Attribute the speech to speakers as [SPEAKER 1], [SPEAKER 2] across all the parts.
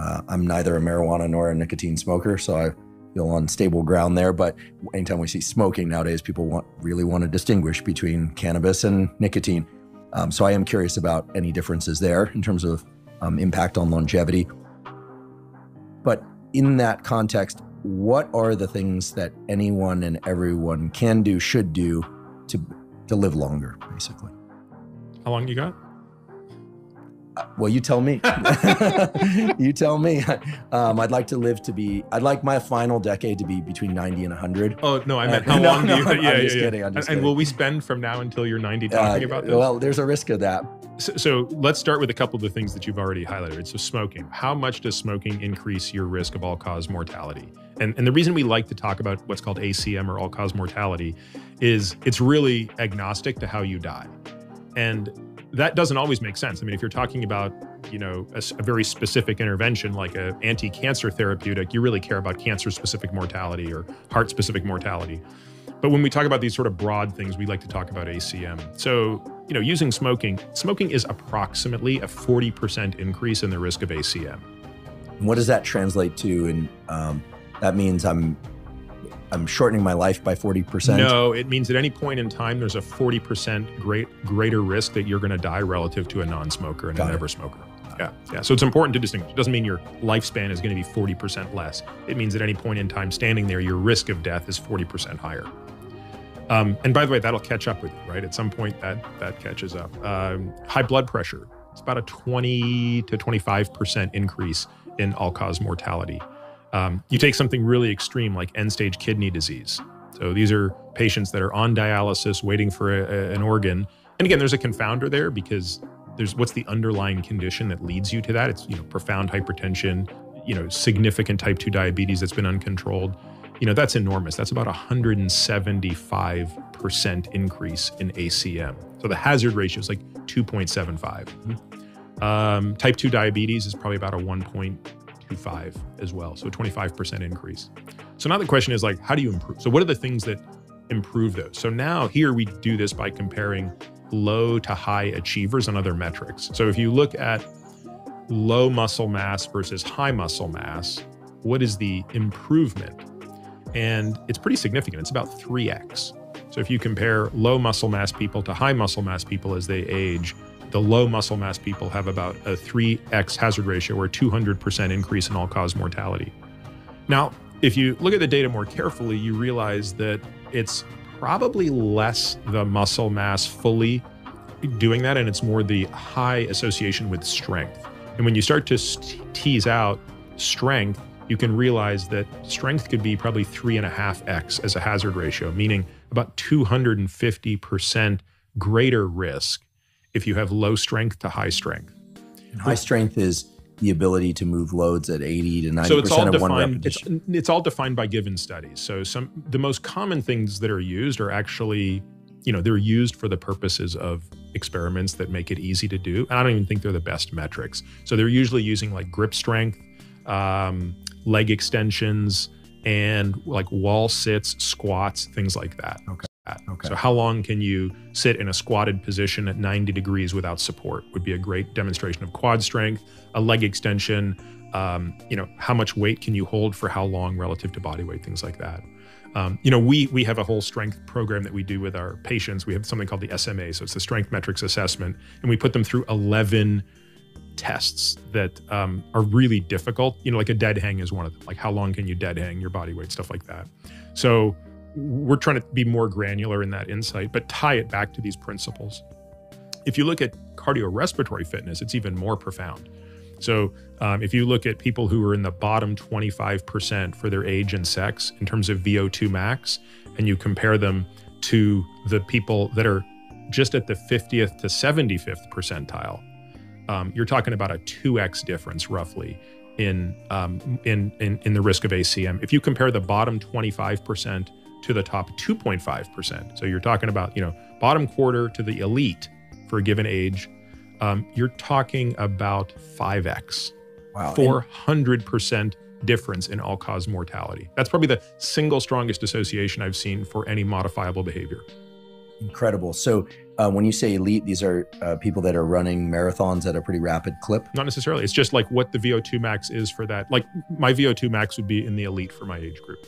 [SPEAKER 1] Uh, I'm neither a marijuana nor a nicotine smoker, so I feel on stable ground there. But anytime we see smoking nowadays, people want really want to distinguish between cannabis and nicotine. Um, so I am curious about any differences there in terms of um, impact on longevity. But in that context, what are the things that anyone and everyone can do, should do to to live longer, basically?
[SPEAKER 2] How long you got?
[SPEAKER 1] Well, you tell me. you tell me. Um, I'd like to live to be. I'd like my final decade to be between ninety and hundred.
[SPEAKER 2] Oh no, I meant how
[SPEAKER 1] Uh,
[SPEAKER 2] long
[SPEAKER 1] no,
[SPEAKER 2] do you?
[SPEAKER 1] I'm
[SPEAKER 2] yeah,
[SPEAKER 1] just
[SPEAKER 2] yeah,
[SPEAKER 1] kidding. I'm just
[SPEAKER 2] and, and
[SPEAKER 1] kidding.
[SPEAKER 2] will we spend from now until you're 90 talking about this?
[SPEAKER 1] Well, there's a risk of that.
[SPEAKER 2] So, so let's start with a couple of the things that you've already highlighted. So smoking. How much does smoking increase your risk of all-cause mortality? And, and the reason we like to talk about what's called ACM or all-cause mortality is it's really agnostic to how you die. And that doesn't always make sense. I mean, if you're talking about, you know, a very specific intervention like a anti-cancer therapeutic, you really care about cancer-specific mortality or heart-specific mortality. But when we talk about these sort of broad things, we like to talk about ACM. So, you know, using smoking, smoking is approximately a 40% increase in the risk of ACM.
[SPEAKER 1] What does that translate to? And um, that means I'm I'm shortening my life by forty percent.
[SPEAKER 2] No, it means at any point in time, there's a 40% great greater risk that you're going to die relative to a non-smoker and
[SPEAKER 1] Got
[SPEAKER 2] a never smoker. Yeah, yeah. So it's important to distinguish. It doesn't mean your lifespan is going to be 40% less. It means at any point in time standing there, your risk of death is 40% higher. Um, and by the way, that'll catch up with you, right? At some point, that that catches up. Um, high blood pressure. It's about a 20 to 25% increase in all-cause mortality. Um, you take something really extreme like end-stage kidney disease. So these are patients that are on dialysis, waiting for a, a- an organ. And again, there's a confounder there because there's what's the underlying condition that leads you to that? It's you know profound hypertension, you know significant type 2 diabetes that's been uncontrolled. You know that's enormous. That's about 175% increase in ACM. So the hazard ratio is like 2.75. Um, type 2 diabetes is probably about a 1.25 as well. So 25% increase. So now the question is like, how do you improve? So what are the things that improve those? So now here we do this by comparing low to high achievers on other metrics. So if you look at low muscle mass versus high muscle mass, what is the improvement? And it's pretty significant. It's about 3x. So if you compare low muscle mass people to high muscle mass people as they age, the low muscle mass people have about a 3x hazard ratio or 200% increase in all cause mortality. Now, if you look at the data more carefully, you realize that it's probably less the muscle mass fully doing that, and it's more the high association with strength. And when you start to st- tease out strength, you can realize that strength could be probably three and a half X as a hazard ratio, meaning about 250% greater risk if you have low strength to high strength.
[SPEAKER 1] And high strength is the ability to move loads at 80 to 90
[SPEAKER 2] so it's all
[SPEAKER 1] of one
[SPEAKER 2] defined it's, it's all defined by given studies. So some the most common things that are used are actually you know they're used for the purposes of experiments that make it easy to do. And i don't even think they're the best metrics. So they're usually using like grip strength um, leg extensions and like wall sits squats things like that.
[SPEAKER 1] Okay. Okay.
[SPEAKER 2] so how long can you sit in a squatted position at 90 degrees without support would be a great demonstration of quad strength, a leg extension, um, you know, how much weight can you hold for how long relative to body weight, things like that. Um, you know, we we have a whole strength program that we do with our patients. We have something called the SMA, so it's the Strength Metrics Assessment, and we put them through 11 tests that um, are really difficult. You know, like a dead hang is one of them. Like how long can you dead hang your body weight, stuff like that. So we're trying to be more granular in that insight, but tie it back to these principles. If you look at cardiorespiratory fitness, it's even more profound. So um, if you look at people who are in the bottom 25% for their age and sex in terms of VO2 max, and you compare them to the people that are just at the 50th to 75th percentile, um, you're talking about a 2x difference roughly in, um, in, in, in the risk of ACM. If you compare the bottom 25% to the top 2.5%, so you're talking about, you know, bottom quarter to the elite for a given age, um, you're talking about 5x,
[SPEAKER 1] wow.
[SPEAKER 2] 400% difference in all cause mortality. That's probably the single strongest association I've seen for any modifiable behavior.
[SPEAKER 1] Incredible. So, uh, when you say elite, these are uh, people that are running marathons at a pretty rapid clip.
[SPEAKER 2] Not necessarily. It's just like what the VO2 max is for that. Like my VO2 max would be in the elite for my age group.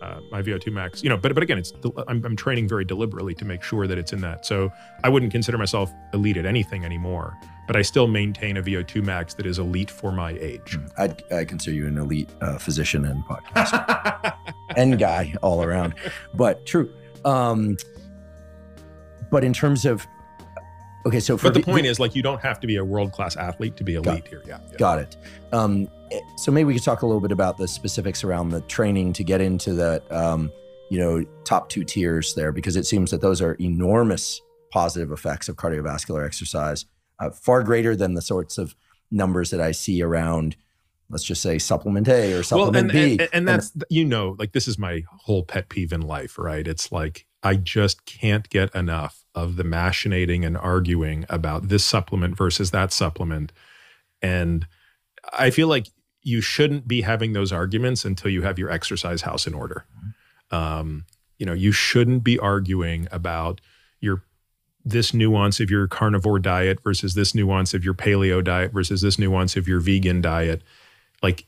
[SPEAKER 2] Uh, my VO2 max, you know, but but again, it's I'm, I'm training very deliberately to make sure that it's in that. So I wouldn't consider myself elite at anything anymore, but I still maintain a VO2 max that is elite for my age.
[SPEAKER 1] I'd, I consider you an elite uh, physician and podcaster and guy all around, but true. Um, but in terms of okay, so
[SPEAKER 2] but the, the point the, is like you don't have to be a world class athlete to be elite here. Yeah, yeah,
[SPEAKER 1] got it. Um, eh, so maybe we could talk a little bit about the specifics around the training to get into that. Um, you know, top two tiers there because it seems that those are enormous positive effects of cardiovascular exercise, uh, far greater than the sorts of numbers that I see around let's just say supplement A or supplement
[SPEAKER 2] well,
[SPEAKER 1] and,
[SPEAKER 2] B. And, and that's, and, you know, like this is my whole pet peeve in life, right? It's like, I just can't get enough of the machinating and arguing about this supplement versus that supplement. And I feel like you shouldn't be having those arguments until you have your exercise house in order. Um, you know, you shouldn't be arguing about your this nuance of your carnivore diet versus this nuance of your paleo diet versus this nuance of your vegan diet like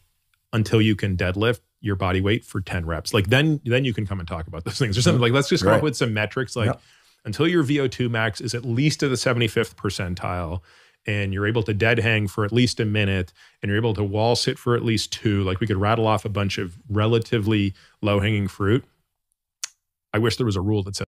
[SPEAKER 2] until you can deadlift your body weight for 10 reps. Like then then you can come and talk about those things or something. Like let's just come right. up with some metrics like yep. Until your VO2 max is at least to the 75th percentile and you're able to dead hang for at least a minute and you're able to wall sit for at least two, like we could rattle off a bunch of relatively low hanging fruit. I wish there was a rule that said